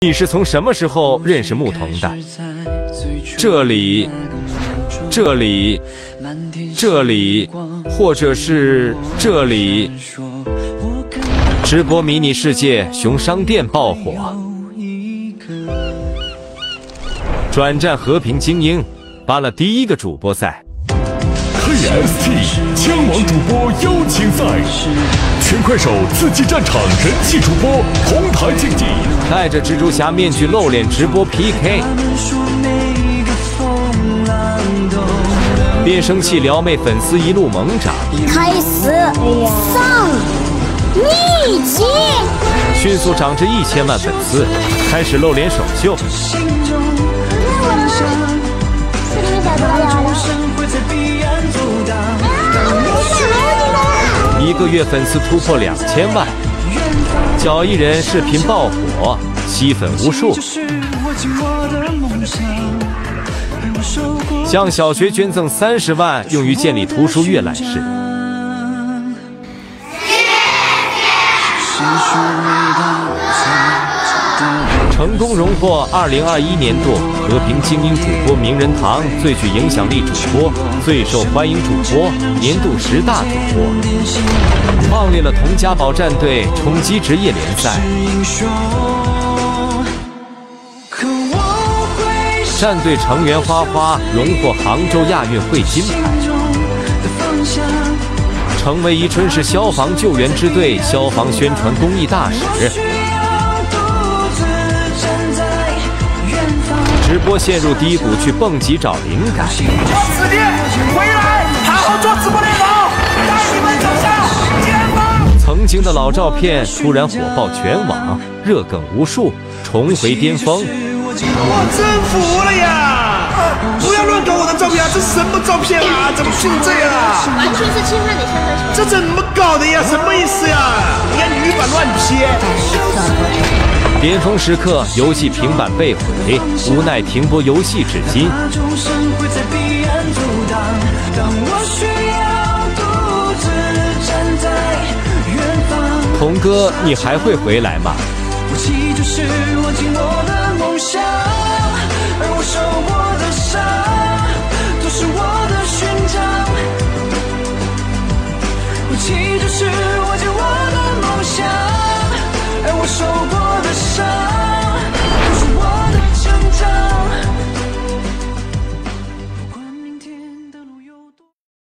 你是从什么时候认识牧童的？这里，这里，这里，或者是这里。直播迷你世界熊商店爆火，转战和平精英，办了第一个主播赛。KST 枪王主播邀请赛，全快手刺激战场人气主播同台竞技，戴着蜘蛛侠面具露脸直播 PK，变声器撩妹粉丝一路猛涨，开始上秘籍，迅速涨至一千万粉丝，开始露脸首秀。个月粉丝突破两千万，脚艺人视频爆火，吸粉无数。向小学捐赠三十万，用于建立图书阅览室。成功荣获二零二一年度和平精英主播名人堂最具影响力主播、最受欢迎主播、年度十大主播，创立了佟家堡战队，冲击职业联赛。战队成员花花荣获杭州亚运会金牌，成为宜春市消防救援支队消防宣传公益大使。直播陷入低谷，去蹦极找灵感。子弟回来，好好做直播内容，带你们走向巅峰。曾经的老照片突然火爆全网，热梗无数，重回巅峰。我真服了呀！不要乱搞我的照片啊！这什么照片啊？怎么变成这样啊？完全是侵犯你肖像权。这怎么搞的呀？什么意思呀？你看女版乱贴。巅峰时刻，游戏平板被毁，无奈停播游戏至今。童哥，你还会回来吗？我